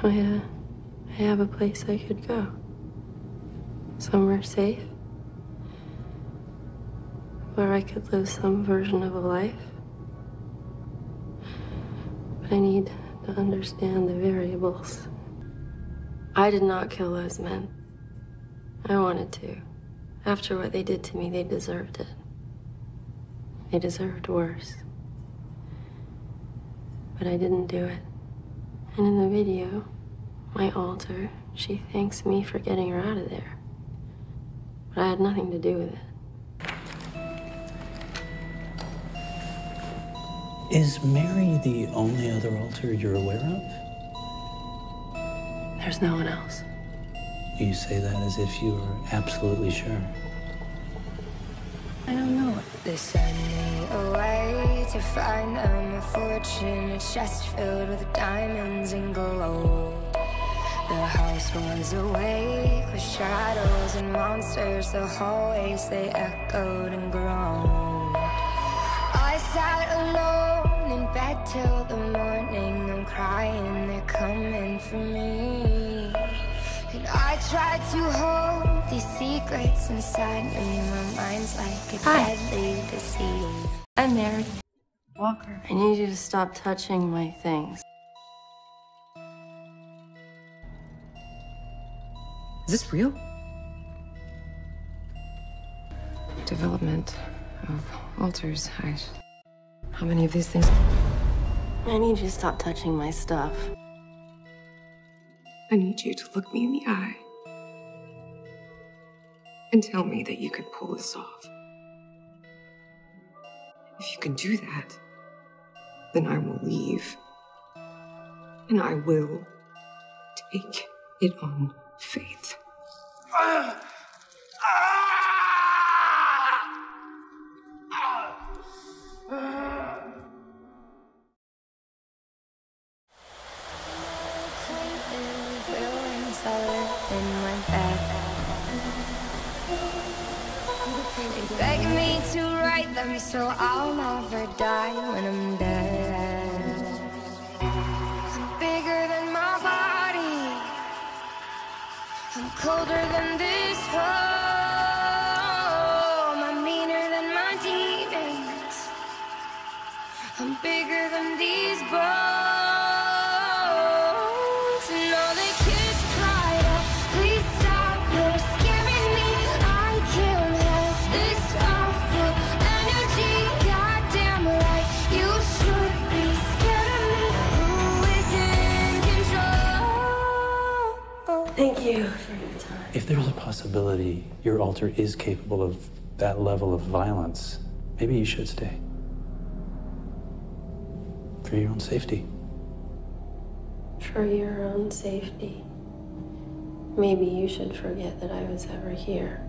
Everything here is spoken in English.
I, uh, I have a place I could go. Somewhere safe. Where I could live some version of a life. But I need to understand the variables. I did not kill those men. I wanted to. After what they did to me, they deserved it. They deserved worse. But I didn't do it. And in the video, my alter, she thanks me for getting her out of there. But I had nothing to do with it. Is Mary the only other alter you're aware of? There's no one else. You say that as if you are absolutely sure. I don't know. They send me away to find them a fortune, a chest filled with diamonds and gold. The house was awake with shadows and monsters. The hallways they echoed and groaned. I sat alone in bed till the morning. I'm crying, they're coming for me. And I tried to hold these secrets inside me. My mind's like a Hi. deadly disease. I'm Mary. Walker. I need you to stop touching my things. Is this real? Development of alters. I, how many of these things? I need you to stop touching my stuff. I need you to look me in the eye and tell me that you can pull this off. If you can do that, then I will leave. And I will take it on faith. Feelings are in They beg me to write them so I'll never die when I'm dead. I'm bigger than my body. I'm colder than this home. I'm meaner than my demons. I'm bigger than these bones. Thank you for your time. If there's a possibility your alter is capable of that level of violence, maybe you should stay. For your own safety. For your own safety. Maybe you should forget that I was ever here.